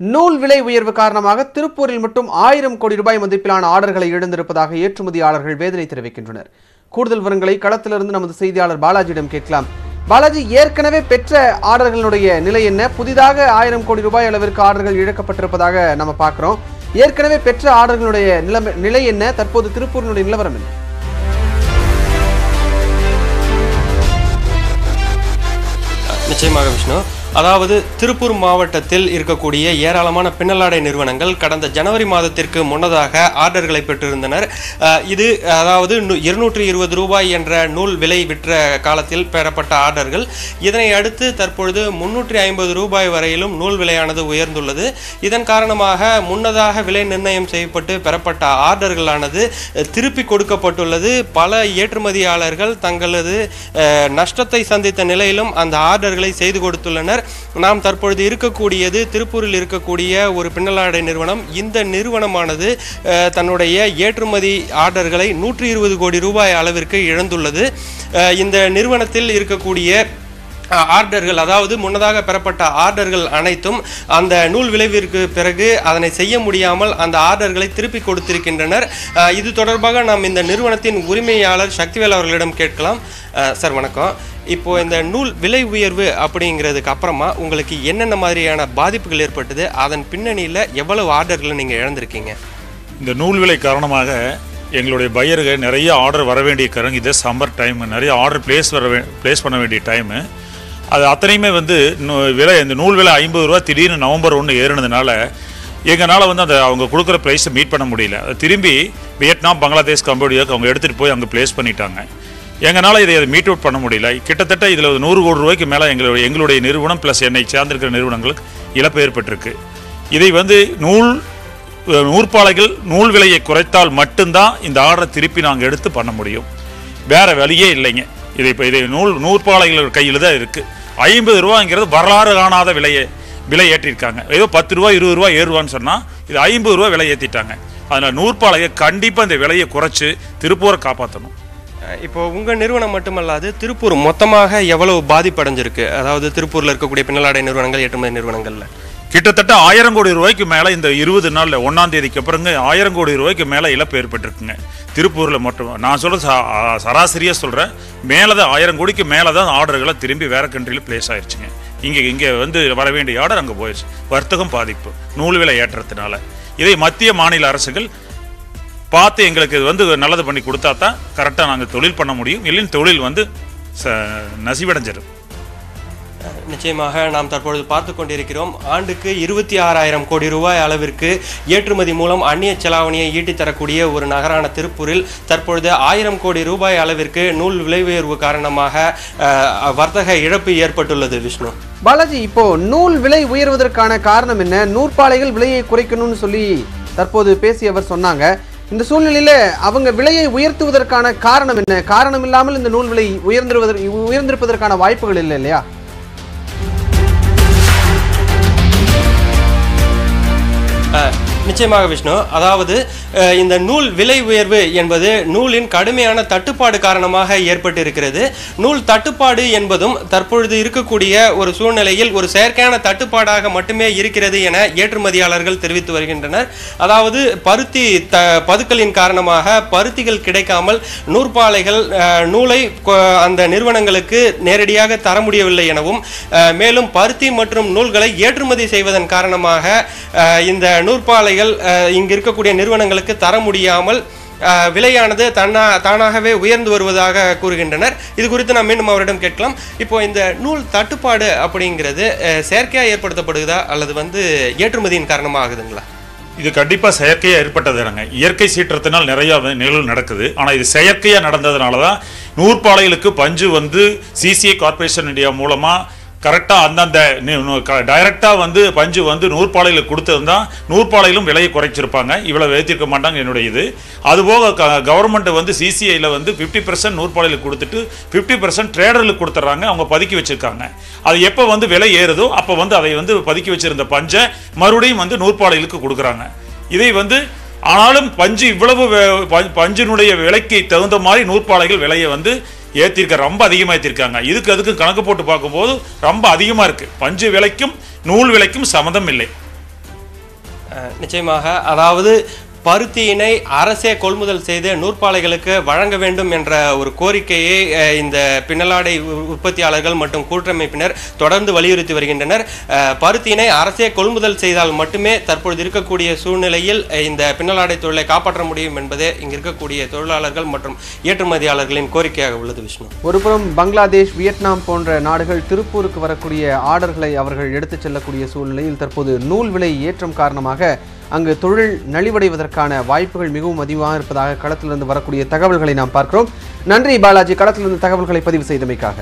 நூல் விலை உயர்வு காரணமாக திருப்பூரில் மட்டும் ஆயிரம் கோடி ரூபாய் மதிப்பிலான ஆர்டர்களை இழந்திருப்பதாக ஏற்றுமதியாளர்கள் வேதனை தெரிவிக்கின்றனர். கூடுதல் விவரங்களை களத்திலிருந்து நமது செய்தியாளர் பாலாஜியிடம் கேட்கலாம். பாலாஜி ஏற்கனவே பெற்ற ஆர்டர்களுடைய நிலை என்ன? புதிதாக ஆயிரம் கோடி ரூபாய் அளவிற்கு ஆர்டர்கள் இழக்கப்பட்டிருப்பதாக நம்ம பார்க்குறோம். ஏற்கனவே பெற்ற ஆர்டர்களுடைய நிலைமை நிலை என்ன? தற்போது திருப்பூரினுடைய நிலவரம் என்ன? நிச்சயமாக விஷ்ணு. அதாவது திருப்பூர் மாவட்டத்தில் இருக்கக்கூடிய ஏராளமான பின்னலாடை நிறுவனங்கள் கடந்த ஜனவரி மாதத்திற்கு முன்னதாக ஆர்டர்களை பெற்றிருந்தனர். இது அதாவது இருநூற்றி இருபது ரூபாய் என்ற நூல் விலை விற்ற காலத்தில் பெறப்பட்ட ஆர்டர்கள். இதனை அடுத்து தற்பொழுது முன்னூற்றி ஐம்பது ரூபாய் வரையிலும் நூல் விலையானது உயர்ந்துள்ளது. இதன் காரணமாக முன்னதாக விலை நிர்ணயம் செய்யப்பட்டு பெறப்பட்ட ஆர்டர்களானது திருப்பி கொடுக்கப்பட்டுள்ளது. பல ஏற்றுமதியாளர்கள் தங்களது நஷ்டத்தை சந்தித்த நிலையிலும் அந்த ஆர்டர்களை செய்து கொடுத்துள்ளனர். நாம் தற்பொழுது இருக்கக்கூடியது திருப்பூரில் இருக்கக்கூடிய ஒரு பின்னலாடை நிறுவனம். இந்த நிறுவனமானது தன்னுடைய ஏற்றுமதி ஆர்டர்களை நூற்றி இருபது கோடி ரூபாய் அளவிற்கு இழந்துள்ளது. இந்த நிறுவனத்தில் இருக்கக்கூடிய ஆர்டர்கள் அதாவது முன்னதாக பெறப்பட்ட ஆர்டர்கள் அனைத்தும் அந்த நூல் விளைவிற்கு பிறகு அதனை செய்ய முடியாமல் அந்த ஆர்டர்களை திருப்பி கொடுத்திருக்கின்றனர். இது தொடர்பாக நாம் இந்த நிறுவனத்தின் உரிமையாளர் சக்திவேல் அவர்களிடம் கேட்கலாம். சார் வணக்கம். இப்போ இந்த நூல் விலை உயர்வு அப்படிங்கிறதுக்கு அப்புறமா உங்களுக்கு என்னென்ன மாதிரியான பாதிப்புகள் ஏற்பட்டது? அதன் பின்னணியில் எவ்வளவு ஆர்டர்களை நீங்கள் இழந்திருக்கீங்க? இந்த நூல் விலை காரணமாக எங்களுடைய பையர்கள் நிறைய ஆர்டர் வர வேண்டிய கருங்க. இது சம்மர் டைம் நிறைய ஆர்டர் பிளேஸ் வர பிளேஸ் பண்ண வேண்டிய டைமு அது அத்தனையுமே வந்து விலை இந்த நூல் விலை ஐம்பது ரூபா திடீர்னு நவம்பர் ஒன்று ஏறினதுனால எங்களால் வந்து அந்த அவங்க கொடுக்குற ப்ரைஸை மீட் பண்ண முடியல. அதை திரும்பி வியட்நாம் பங்களாதேஷ் கம்போடியாவுக்கு அவங்க எடுத்துகிட்டு போய் அங்கே ப்ளேஸ் பண்ணிட்டாங்க. எங்களால் இதை மீட் அவுட் பண்ண முடியல. கிட்டத்தட்ட இதில் ஒரு நூறு கோடி ரூபாய்க்கு மேலே எங்களுடைய எங்களுடைய நிறுவனம் ப்ளஸ் என்னை சார்ந்திருக்கிற நிறுவனங்களுக்கு இழப்பு ஏற்பட்டிருக்கு. இதை வந்து நூல் நூற்பாலைகள் நூல் விலையை குறைத்தால் மட்டும்தான் இந்த ஆர்டரை திருப்பி நாங்கள் எடுத்து பண்ண முடியும். வேறு வழியே இல்லைங்க. இதை இப்போ இதை நூல் நூற்பாலைகள் கையில் தான் இருக்குது ஐம்பது ரூபாங்கிறது வரலாறு காணாத விலையை விலை ஏற்றிருக்காங்க. ஏதோ பத்து ரூபா இருபது ரூபா ஏறுவான்னு சொன்னால் இது ஐம்பது ரூபா விலை ஏற்றிட்டாங்க அதனால் நூற்பாலையை கண்டிப்பாக இந்த விலையை குறைச்சி திருப்பூரை காப்பாற்றணும் இப்போ உங்கள் நிறுவனம் மட்டுமல்லாது திருப்பூர் மொத்தமாக எவ்வளவு பாதிப்படைஞ்சிருக்கு? அதாவது திருப்பூரில் இருக்கக்கூடிய பின்னலாடை நிறுவனங்கள் ஏற்றுமதி நிறுவனங்களில். கிட்டத்தட்ட ஆயிரம் கோடி ரூபாய்க்கு மேலே இந்த இருபது நாளில் ஒன்றாம் தேதிக்கு அப்புறங்க ஆயிரம் கோடி ரூபாய்க்கு மேலே இழப்பு ஏற்பட்டிருக்குங்க. திருப்பூரில் மட்டும் நான் சொல்ல சராசரியாக சொல்கிறேன் மேலே தான் ஆயிரம் கோடிக்கு மேலே தான் ஆர்டர்களை திரும்பி வேற கண்ட்ரியில் பிளேஸ் ஆயிடுச்சுங்க இங்கே இங்கே வந்து வர வேண்டிய ஆர்டர் அங்கே போயிடுச்சு வர்த்தகம் பாதிப்பு நூல் விலை ஏற்றத்தினால. இதை மத்திய மாநில அரசுகள் பார்த்து எங்களுக்கு இது வந்து நல்லது பண்ணி கொடுத்தா தான் கரெக்டாக நாங்கள் தொழில் பண்ண முடியும். இல்லைன்னு தொழில் வந்து ச நசிவடைஞ்சிடும். நிச்சயமாக நாம் தற்பொழுது பார்த்து கொண்டிருக்கிறோம். ஆண்டுக்கு இருபத்தி ஆறாயிரம் கோடி ரூபாய் அளவிற்கு ஏற்றுமதி மூலம் அந்நிய செலாவணியை ஈட்டித் தரக்கூடிய ஒரு நகரான திருப்பூரில் தற்பொழுது ஆயிரம் கோடி ரூபாய் அளவிற்கு நூல் விலை உயர்வு காரணமாக வர்த்தக இழப்பு ஏற்பட்டுள்ளது விஷ்ணு. பாலாஜி இப்போ நூல் விலை உயர்வதற்கான காரணம் என்ன? நூற்பாலைகள் விலையை குறைக்கணும்னு சொல்லி தற்போது பேசியவர் சொன்னாங்க. இந்த சூழ்நிலையில அவங்க விலையை உயர்த்துவதற்கான காரணம் என்ன? காரணம் இல்லாமல் இந்த நூல் விலை உயர்ந்திருவதற்கு உயர்ந்திருப்பதற்கான வாய்ப்புகள் இல்லை இல்லையா? நிச்சயமாக விஷ்ணு. அதாவது இந்த நூல் விலை உயர்வு என்பது நூலின் கடுமையான தட்டுப்பாடு காரணமாக ஏற்பட்டிருக்கிறது. நூல் தட்டுப்பாடு என்பதும் தற்பொழுது இருக்கக்கூடிய ஒரு சூழ்நிலையில் ஒரு செயற்கையான தட்டுப்பாடாக மட்டுமே இருக்கிறது என ஏற்றுமதியாளர்கள் தெரிவித்து வருகின்றனர். அதாவது பருத்தி த பதுக்கலின் காரணமாக பருத்திகள் கிடைக்காமல் நூற்பாலைகள் நூலை கொ- அந்த நிறுவனங்களுக்கு நேரடியாக தர முடியவில்லை எனவும் மேலும் பருத்தி மற்றும் நூல்களை ஏற்றுமதி செய்வதன் காரணமாக இந்த நூற்பாலைகள் அஹ், இங்கு இருக்கக்கூடிய நிறுவனங்களுக்கு தர முடியாமல் விலையானது தன்னா தானாகவே உயர்ந்து வருவதாக கூறுகின்றனர். இது குறித்து நாம் மீண்டும் அவரிடம் கேட்கலாம். இப்போ இந்த நூல் தட்டுப்பாடு அப்படிங்கிறது செயற்கையாக ஏற்படுத்தப்படுதா அல்லது வந்து ஏற்றுமதியின் காரணமாக ஆகுதுங்களா இது கண்டிப்பாக செயற்கையாக ஏற்பட்டது ஏற்பட்டதுங்க இயற்கை சீற்றத்தினால் நிறையா நிகழ்வு நடக்குது. ஆனால் இது செயற்கையாக நடந்ததுனால தான் நூற்பாலைகளுக்கு பஞ்சு வந்து சிசிஐ கார்ப்பரேஷன் இந்தியா மூலமாக கரெக்டாக அந்தந்த டைரெக்டாக வந்து பஞ்சு வந்து நூற்பாலைகளுக்கு கொடுத்ததுதான் நூற்பாலையிலும் விலையை குறைச்சிருப்பாங்க. இவ்வளோ ஏற்றிருக்க மாட்டாங்க என்னுடைய இது அதுபோக கவர்மெண்ட் வந்து சிசிஐயில் வந்து ஃபிஃப்டி பர்சன்ட் நூற்பாலையில் கொடுத்துட்டு ஃபிஃப்டி பர்சன்ட் ட்ரேடர்களுக்கு கொடுத்துட்றாங்க அவங்க பதுக்கி வச்சுருக்காங்க. அது எப்போ வந்து விலை ஏறுதோ அப்போ வந்து அதை வந்து பதுக்கி வச்சிருந்த பஞ்சை மறுபடியும் வந்து நூற்பாலைகளுக்கு கொடுக்குறாங்க. இதை வந்து ஆனாலும் பஞ்சு இவ்வளவு வே- பஞ்சினுடைய விலைக்கு தகுந்த மாதிரி நூற்பாலைகள் விலையை வந்து ஏற்றிருக்க ரொம்ப அதிகமாக ஏற்றிருக்காங்க இதுக்கு அதுக்கு கணக்கு போட்டு பார்க்கும்போது ரொம்ப அதிகமாக இருக்குது பஞ்சு விலைக்கும் நூல் விலைக்கும் சம்மந்தம் இல்லை. அஹ், நிச்சயமாக அதாவது பருத்தியினை அரசே கொள்முதல் செய்து நூற்பாலைகளுக்கு வழங்க வேண்டும் என்ற ஒரு கோரிக்கையை இந்த பின்னலாடை உ- உற்பத்தியாளர்கள் மற்றும் கூட்டமைப்பினர் தொடர்ந்து வலியுறுத்தி வருகின்றனர். பருத்தியினை அரசே கொள்முதல் செய்தால் மட்டுமே தற்பொழுது இருக்கக்கூடிய சூழ்நிலையில் இந்த பின்னலாடை தொழிலை காப்பாற்ற முடியும் என்பதே இங்கு இருக்கக்கூடிய தொழிலாளர்கள் மற்றும் ஏற்றுமதியாளர்களின் கோரிக்கையாக உள்ளது விஷ்ணு. ஒருபுறம் பங்களாதேஷ் வியட்நாம் போன்ற நாடுகள் திருப்பூருக்கு வரக்கூடிய ஆர்டர்களை அவர்கள் எடுத்துச் செல்லக்கூடிய சூழ்நிலையில் தற்போது நூல் விலை ஏற்றம் காரணமாக அங்கு தொழில் நலிவடைவதற்கான வாய்ப்புகள் மிகவும் அதிகமாக இருப்பதாக களத்திலிருந்து வரக்கூடிய தகவல்களை நாம் பார்க்கிறோம். நன்றி பாலாஜி. களத்திலிருந்து தகவல்களை பதிவு செய்தமைக்காக.